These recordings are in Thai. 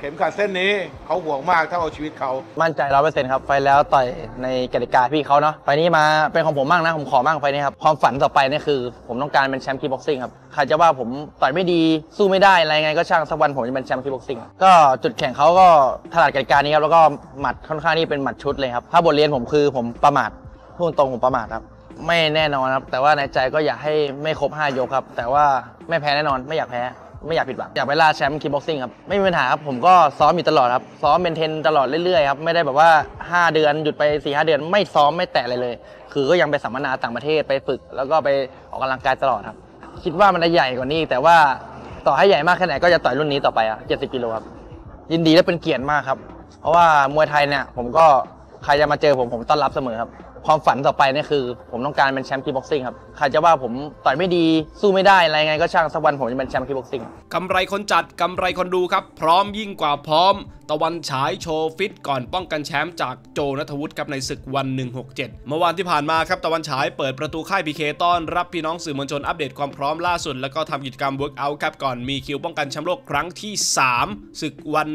เข็มขัดเส้นนี้เขาห่วงมากเท่าเอาชีวิตเขา มั่นใจร้อยเปอร์เซ็นต์ครับ ไฟต์แล้วต่อยในกติกาพี่เขาเนาะ ไฟต์นี้มาเป็นของผมบ้างนะ ผมขอบ้างไฟต์นี้ครับ ความฝันต่อไปนี่คือ ผมต้องการเป็นแชมป์คิกบ็อกซิ่งครับ ใครจะว่าผมต่อยไม่ดี สู้ไม่ได้อะไรไงก็ช่างสักวันผมจะเป็นแชมป์คิกบ็อกซิ่ง ก็จุดแข็งเขาก็ถนัดกติกานี้ครับ แล้วก็หมัดค่อนข้างที่เป็นหมัดชุดเลยครับ ถ้าบทเรียนผมคือผมประมาท พูดตรงผมประมาทครับ ไม่แน่นอนครับ แต่ว่าในใจก็อยากให้ไม่ครบ5ยกครับ แต่ว่าไม่แพ้แน่นอน ไม่อยากแพ้ ไม่อยากผิดหวังอยากไปล่าแชมป์คิกบ็อกซิ่งครับไม่มีปัญหาครับผมก็ซ้อมอยู่ตลอดครับซ้อมเป็นเทนตลอดเรื่อยๆครับไม่ได้แบบว่า 5 เดือนหยุดไป4ีหเดือน ไม่ซ้อมไม่แตะอะไรเลย คือก็ยังไปสัมมนาต่างประเทศไปฝึก แล้วก็ไปออกกำลังกายตลอดครับ คิดว่ามันจะใหญ่กว่านี้ แต่ว่าต่อให้ใหญ่มากแค่ไหนก็จะต่อยรุ่นนี้ต่อไปอะ70กิโลครับยินดีและเป็นเกียรติมากครับ เพราะว่ามวยไทยเนี่ยผมก็ใครจะมาเจอผมผมต้อนรับเสมอครับ ความฝันต่อไปนี่คือ ผมต้องการเป็นแชมป์คิกบ็อกซิ่งครับใครจะว่าผมต่อยไม่ดีสู้ไม่ได้อะไรไงก็ช่างสักวันผมจะเป็นแชมป์คิกบ็อกซิ่งกำไรคนจัดกำไรคนดูครับ พร้อมยิ่งกว่าพร้อม ตะวันฉายโชว์ฟิตก่อนป้องกันแชมป์จากโจ ณัฐวุฒิครับในศึก ONE 167 เมื่อวานที่ผ่านมาครับตะวันฉายเปิดประตูค่าย PK ต้อนรับพี่น้องสื่อมวลชนอัปเดตความพร้อมล่าสุด แล้วก็ทำกิจกรรม workout ครับก่อนมีคิวป้องกันแชมป์โลกครั้งที่ 3 ศึก ONE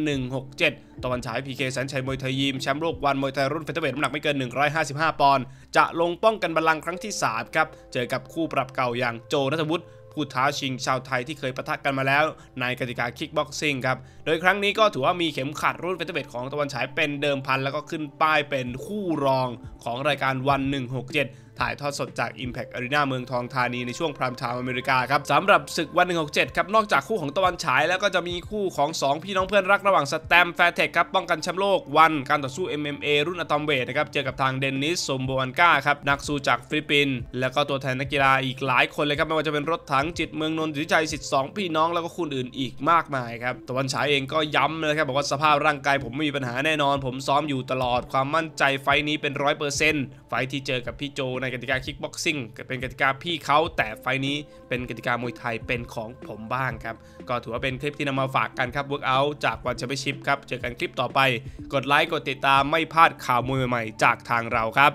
167 ตะวันฉาย PK แสนชัยมวยไทยยิมแชมป์โลก ONE มวยไทยรุ่นเฟเธอร์เวทน้ำหนักไม่เกิน 155 ปอนด์จะลงป้องกันบัลลังก์ครั้งที่ 3 ครับ เจอกับคู่ปรับเก่าอย่างโจ ณัฐวุฒิผู้ท้าชิงชาวไทยที่เคยปะทะกันมาแล้ว ในกติกาคิกบ็อกซิ่งครับ โดยครั้งนี้ก็ถือว่ามีเข็มขัดรุ่นเฟเธอร์เวทของตะวันฉายเป็นเดิมพัน แล้วก็ขึ้นป้ายเป็นคู่รองของรายการ ONE 167 ถ่ายทอดสดจาก Impact Arena เมืองทองธานีในช่วง prime time อเมริกาครับสำหรับศึก ONE 167ครับนอกจากคู่ของตะวันฉายแล้วก็จะมีคู่ของ 2 พี่น้องเพื่อนรักระหว่างสแตมแฟร์เทคครับป้องกันแชมป์โลก ONE การต่อสู้ MMA รุ่นอะตอมเวทนะครับเจอกับทางเดนิส ซัมโบอันกาครับนักสู้จากฟิลิปปินส์แล้วก็ตัวแทนนักกีฬาอีกหลายคนเลยครับไม่ว่าจะเป็นรถถังจิตรเมืองนนท์สิทธิชัย ศิษย์สองพี่น้องแล้วก็คู่อื่นอีกมากมายครับตะวันฉายเองก็ย้ำเลยครับบอกว่าสภาพร่างกายผมไม่มีปัญหาแน่นอน ผมซ้อมอยู่ตลอดความมั่นใจไฟต์นี้เป็นร้อยเปอร์เซ็นต์ไฟต์ที่เจอกับพี่โจในกติกาคิกบ็อกซิ่งเป็นกติกาพี่เขาแต่ไฟต์นี้เป็นกติกามวยไทยเป็นของผมบ้างครับ ก็ถือว่าเป็นคลิปที่นำมาฝากกันครับ workout จาก ONE Championship ครับ เจอกันคลิปต่อไป กดไลค์กดติดตามไม่พลาดข่าวมวยใหม่ๆจากทางเราครับ